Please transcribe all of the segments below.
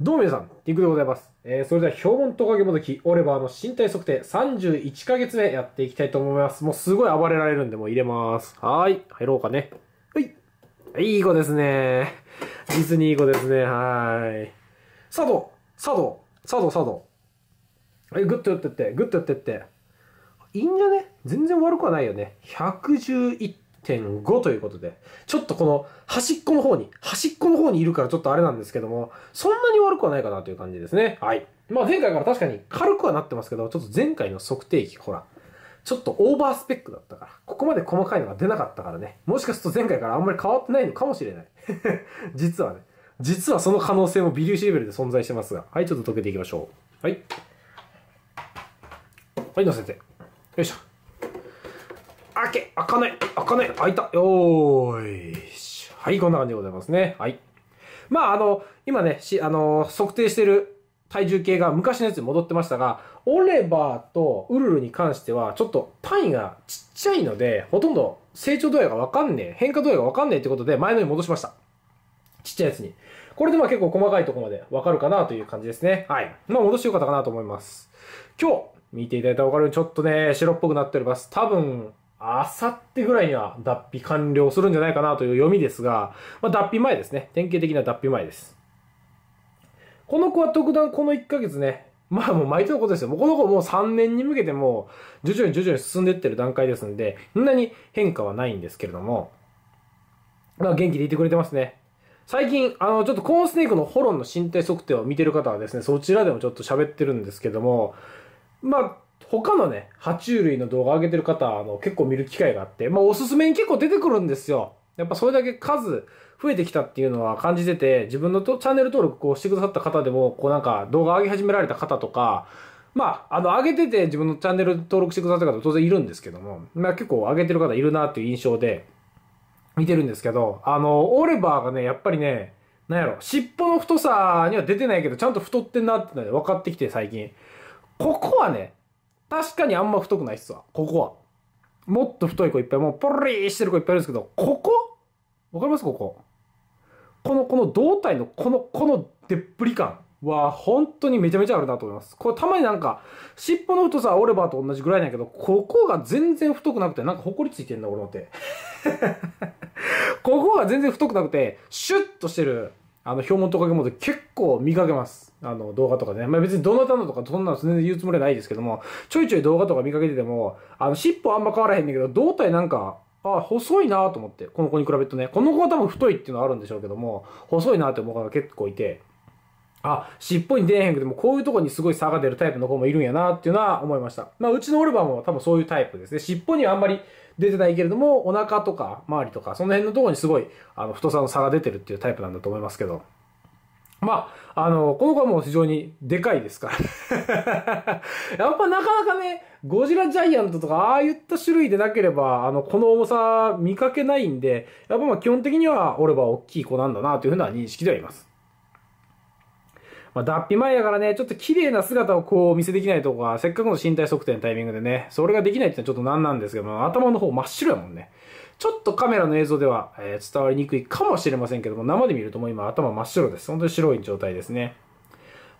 どうも皆さん、ティンクでございます。えー、それでは、標本トカゲモドキ、オレバーの身体測定31ヶ月目やっていきたいと思います。もうすごい暴れられるんで、もう入れます。はーい。入ろうかね。はい。いい子ですね。実にいい子ですね。はーい。佐藤佐藤佐藤佐藤はい、グッとやってって、グッとやってって。いいんじゃね？全然悪くはないよね。111 1.5ということで。ちょっとこの端っこの方に、端っこの方にいるからちょっとあれなんですけども、そんなに悪くはないかなという感じですね。はい。まあ前回から確かに軽くはなってますけど、ちょっと前回の測定器、ほら、ちょっとオーバースペックだったから、ここまで細かいのが出なかったからね。もしかすると前回からあんまり変わってないのかもしれない。実はね。実はその可能性も微粒子レベルで存在してますが。はい、ちょっと溶けていきましょう。はい。はい、乗せて。よいしょ。開け開かない開かない開いたよーいし。はい、こんな感じでございますね。はい。まあ、あの、今ね、し、あの、測定してる体重計が昔のやつに戻ってましたが、オレバーとウルルに関しては、ちょっと単位がちっちゃいので、ほとんど成長度合いがわかんねえ、変化度合いがわかんねえってことで、前のに戻しました。ちっちゃいやつに。これでまあ結構細かいとこまでわかるかなという感じですね。はい。まあ戻してよかったかなと思います。今日、見ていただいたらわかるようにちょっとね、白っぽくなっております。多分、あさってぐらいには脱皮完了するんじゃないかなという読みですが、まあ脱皮前ですね。典型的な脱皮前です。この子は特段この1ヶ月ね、まあもう毎度のことですよ。もうこの子もう3年に向けてもう徐々に徐々に進んでいってる段階ですんで、そんなに変化はないんですけれども、まあ元気でいてくれてますね。最近、あの、ちょっとコーンスネークのホロンの身体測定を見てる方はですね、そちらでもちょっと喋ってるんですけども、まあ、他のね、爬虫類の動画上げてる方、あの、結構見る機会があって、まあ、おすすめに結構出てくるんですよ。やっぱそれだけ数増えてきたっていうのは感じてて、自分のとチャンネル登録こうしてくださった方でも、こうなんか動画上げ始められた方とか、まあ、あの、上げてて自分のチャンネル登録してくださった方当然いるんですけども、まあ結構上げてる方いるなっていう印象で、見てるんですけど、あの、オレバーがね、やっぱりね、なんやろ、尻尾の太さには出てないけど、ちゃんと太ってんなってので分かってきて最近。ここはね、確かにあんま太くないっすわ。ここは。もっと太い子いっぱい、もうポリーしてる子いっぱいいるんですけど、ここ？わかります？ここ。この、この胴体のこの、このでっぷり感は本当にめちゃめちゃあるなと思います。これたまになんか、尻尾の太さはオレバーと同じぐらいなんやけど、ここが全然太くなくて、なんか埃ついてんだ、俺の手。ここが全然太くなくて、シュッとしてる、あの、標本トカゲモド結構見かけます。あの、動画とかね。まあ別にどなたのとかそんなの全然言うつもりはないですけども、ちょいちょい動画とか見かけてても、あの、尻尾あんま変わらへんねんけど、胴体なんか、あ、細いなと思って、この子に比べるとね、この子は多分太いっていうのはあるんでしょうけども、細いなって思う方が結構いて、あ、尻尾に出えへんくても、こういうとこにすごい差が出るタイプの子もいるんやなっていうのは思いました。まあ、うちのオルバも多分そういうタイプですね。尻尾にはあんまり出てないけれども、お腹とか周りとか、その辺のとこにすごい、あの、太さの差が出てるっていうタイプなんだと思いますけど。まあ、あの、この子はもう非常にでかいですから。やっぱなかなかね、ゴジラジャイアントとか、ああいった種類でなければ、あの、この重さ見かけないんで、やっぱまあ基本的には、俺は大きい子なんだなというふうな認識ではいます。まあ、脱皮前やからね、ちょっと綺麗な姿をこう見せできないとこが、せっかくの身体測定のタイミングでね、それができないってのはちょっとなんなんですけども、頭の方真っ白やもんね。ちょっとカメラの映像では、えー伝わりにくいかもしれませんけども、生で見るともう今頭真っ白です。本当に白い状態ですね。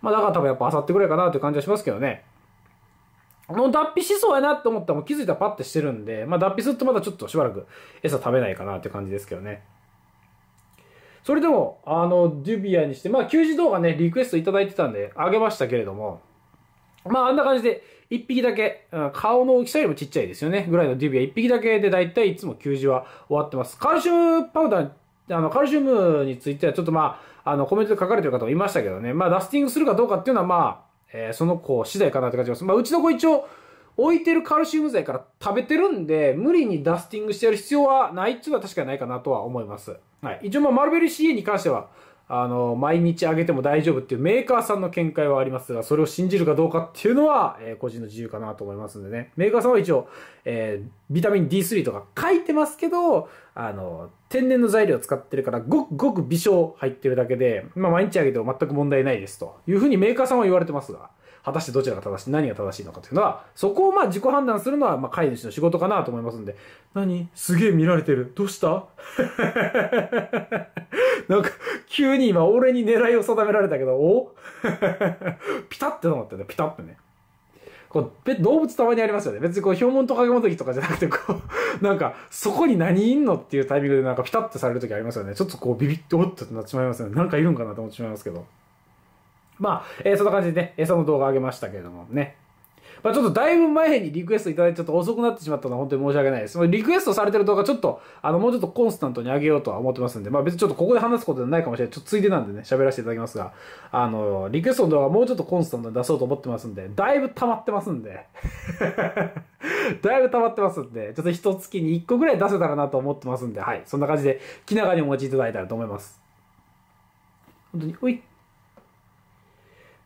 まあだから多分やっぱ明後日ぐらいかなという感じはしますけどね。もう脱皮しそうやなって思ったらもう気づいたらパッてしてるんで、まあ脱皮するとまだちょっとしばらく餌食べないかなって感じですけどね。それでも、あの、デュビアにして、まあ、給仕動画ね、リクエストいただいてたんで、あげましたけれども、まあ、あんな感じで、一匹だけ、顔の大きさよりもちっちゃいですよね、ぐらいのデュビア、一匹だけでだいたいいつも給仕は終わってます。カルシウムパウダー、あの、カルシウムについてはちょっとまあ、あの、コメントで書かれてる方もいましたけどね、まあ、ダスティングするかどうかっていうのはまあ、えーその子次第かなって感じます。まあ、うちの子一応、置いてるカルシウム剤から食べてるんで、無理にダスティングしてやる必要はないっていうのは確かにないかなとは思います。はい。一応ま、マルベル CA に関しては、あの、毎日あげても大丈夫っていうメーカーさんの見解はありますが、それを信じるかどうかっていうのは、えー個人の自由かなと思いますんでね。メーカーさんは一応、えービタミン D3 とか書いてますけど、あの、天然の材料を使ってるから、ごくごく微少入ってるだけで、まあ毎日あげても全く問題ないですというふうにメーカーさんは言われてますが、果たしてどちらが正しい、何が正しいのかというのは、そこをまあ自己判断するのは、まあ飼い主の仕事かなと思いますんで、何？すげえ見られてる。どうした？なんか、急に今俺に狙いを定められたけど、お？ピタってなってね、ピタってね。こう、動物たまにありますよね。別にこう、標本とかげもときとかじゃなくて、こう、なんか、そこに何いんのっていうタイミングでなんかピタってされるときありますよね。ちょっとこう、ビビッとおっとなってしまいますよね。なんかいるんかなと思ってしまいますけど。まあ、えー、そんな感じでね、餌の動画上げましたけれどもね。まあ、ちょっとだいぶ前にリクエストいただいてちょっと遅くなってしまったのは本当に申し訳ないです。リクエストされてる動画ちょっと、あの、もうちょっとコンスタントに上げようとは思ってますんで、まあ別にちょっとここで話すことじゃないかもしれない。ちょっとついでなんでね、喋らせていただきますが、あの、リクエストの動画もうちょっとコンスタントに出そうと思ってますんで、だいぶ溜まってますんで、だいぶ溜まってますんで、ちょっと一月に一個ぐらい出せたらなと思ってますんで、はい。そんな感じで気長にお待ちいただいたらと思います。本当に、うい。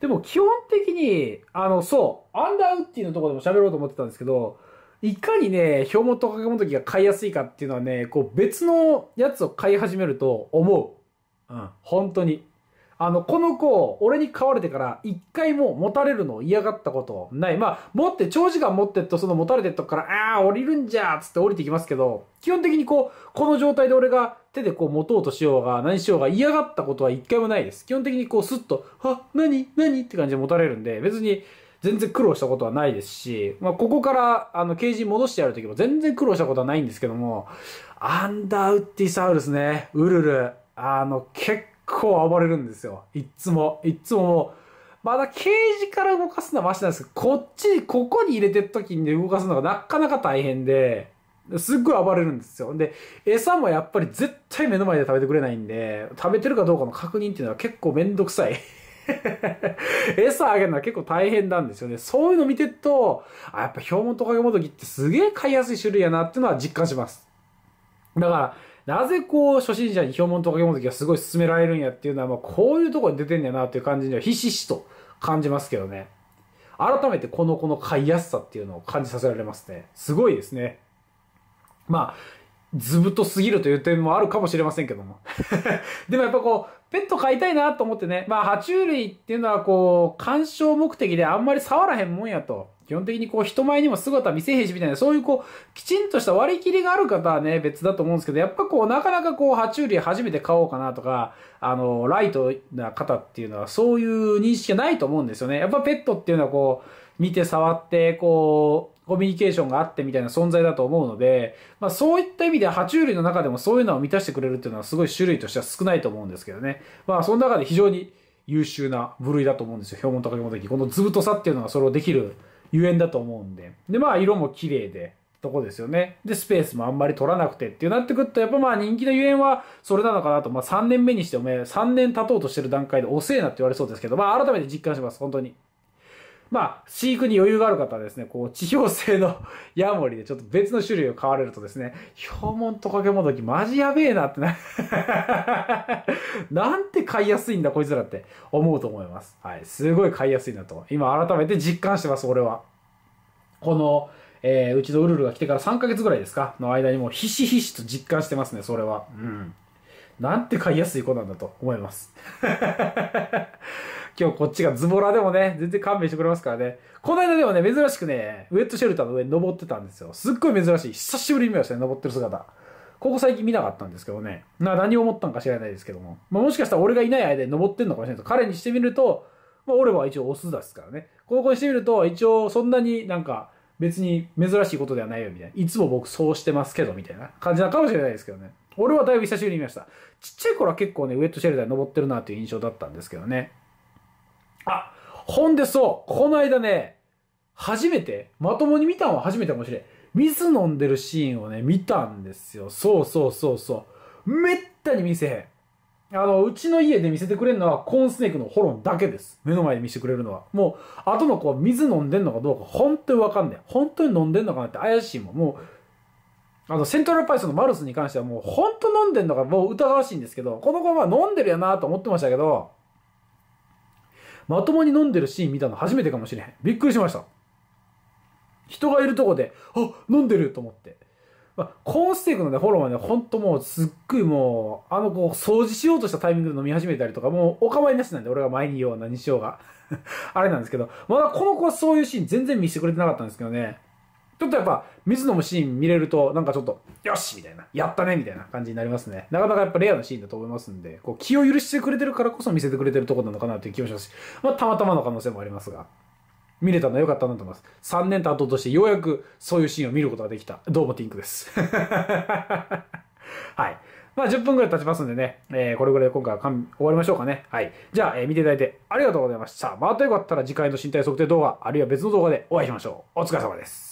でも基本的に、あの、そう、アンダーウッディのとこでも喋ろうと思ってたんですけど、いかにね、氷門と掛物時が買いやすいかっていうのはね、こう別のやつを買い始めると思う。うん、本当に。あの、この子、俺に飼われてから一回も持たれるのを嫌がったことない。まあ、持って、長時間持ってっと、その持たれてっとから、ああ、降りるんじゃーつって降りてきますけど、基本的にこう、この状態で俺が手でこう持とうとしようが、何しようが嫌がったことは一回もないです。基本的にこう、スッと、あ、何？何？って感じで持たれるんで、別に、全然苦労したことはないですし、まあ、ここから、あの、ケージ戻してやるときも全然苦労したことはないんですけども、アンダーウッディサウルスね、ウルル、あの、結構暴れるんですよ。いつも。いつも、まだケージから動かすのはマシなんですけど、こっち、ここに入れてる時に動かすのがなかなか大変で、すっごい暴れるんですよ。で、餌もやっぱり絶対目の前で食べてくれないんで、食べてるかどうかの確認っていうのは結構めんどくさい。餌あげるのは結構大変なんですよね。そういうの見てると、あ、やっぱヒョウモントカゲモドキってすげえ飼いやすい種類やなっていうのは実感します。だから、なぜこう、初心者に表門とか読むときはすごい勧められるんやっていうのは、まあ、こういうところに出てんねやなっていう感じにはひしひしと感じますけどね。改めてこの、子の買いやすさっていうのを感じさせられますね。すごいですね。まあ、ずぶとすぎるという点もあるかもしれませんけども。でもやっぱこう、ペット飼いたいなと思ってね、まあ、爬虫類っていうのはこう、鑑賞目的であんまり触らへんもんやと。基本的にこう人前にも姿見せへんしみたいな、そういうこう、きちんとした割り切りがある方はね、別だと思うんですけど、やっぱこう、なかなかこう、爬虫類初めて買おうかなとか、あの、ライトな方っていうのはそういう認識がないと思うんですよね。やっぱペットっていうのはこう、見て触って、こう、コミュニケーションがあってみたいな存在だと思うので、まあそういった意味で爬虫類の中でもそういうのを満たしてくれるっていうのはすごい種類としては少ないと思うんですけどね。まあその中で非常に優秀な部類だと思うんですよ。標本とか標本的。この図太さっていうのがそれをできるゆえんだと思うんで。で、まあ、色も綺麗で、とこですよね。で、スペースもあんまり取らなくてっていうなってくると、やっぱまあ人気のゆえんはそれなのかなと、まあ3年目にしておめ3年経とうとしてる段階で遅えなって言われそうですけど、まあ改めて実感します、本当に。まあ、飼育に余裕がある方はですね、こう、地表製の ヤモリでちょっと別の種類を買われるとですね、氷門とかけもどきマジやべえなってな なんて買いやすいんだこいつらって思うと思います。はい。すごい買いやすいなと。今改めて実感してます、俺は。この、えー、うちのウルルが来てから3ヶ月ぐらいですか？の間にもうひしひしと実感してますね、それは。うん。なんて買いやすい子なんだと思います。今日こっちがズボラでもね、全然勘弁してくれますからね。この間でもね、珍しくね、ウェットシェルターの上に登ってたんですよ。すっごい珍しい。久しぶりに見ましたね、登ってる姿。ここ最近見なかったんですけどね。な、何を思ったんか知らないですけども。まあ、もしかしたら俺がいない間に登ってんのかもしれないけど、彼にしてみると、まあ、俺は一応オスですからね。この子にしてみると、一応そんなになんか、別に珍しいことではないよみたいな。いつも僕そうしてますけど、みたいな感じなのかもしれないですけどね。俺はだいぶ久しぶりに見ました。ちっちゃい頃は結構ね、ウェットシェルターに登ってるなっていう印象だったんですけどね。あ、ほんでそう、この間ね、初めて、まともに見たのは初めてかもしれん。水飲んでるシーンをね、見たんですよ。そうそうそうそう。めったに見せへん。あの、うちの家で見せてくれるのはコーンスネークのホロンだけです。目の前で見せてくれるのは。もう、後の子は水飲んでんのかどうか本当にわかんない。本当に飲んでんのかなって怪しいもん。もう、あの、セントラルパイソンのマルスに関してはもう本当飲んでんのかもう疑わしいんですけど、この子は飲んでるやなと思ってましたけど、まともに飲んでるシーン見たの初めてかもしれへん。びっくりしました。人がいるとこで、あ飲んでると思って。まあ、コーンステークのね、フォローはね、ほんともう、すっごいもう、あの、こう、掃除しようとしたタイミングで飲み始めたりとか、もう、お構いなしなんで、俺が前に言おう何しようが。あれなんですけど、まだこの子はそういうシーン全然見せてくれてなかったんですけどね。ちょっとやっぱ、水飲むシーン見れると、なんかちょっと、よしみたいな、やったねみたいな感じになりますね。なかなかやっぱレアなシーンだと思いますんで、こう、気を許してくれてるからこそ見せてくれてるとこなのかなという気もしますし、まあ、たまたまの可能性もありますが。見れたのは良かったなと思います。3年経とうとしてようやくそういうシーンを見ることができた。どうもティンクです。はい。まあ10分くらい経ちますんでね、えー、これぐらいで今回は終わりましょうかね。はい。じゃあ、えー、見ていただいてありがとうございました。またよかったら次回の身体測定動画、あるいは別の動画でお会いしましょう。お疲れ様です。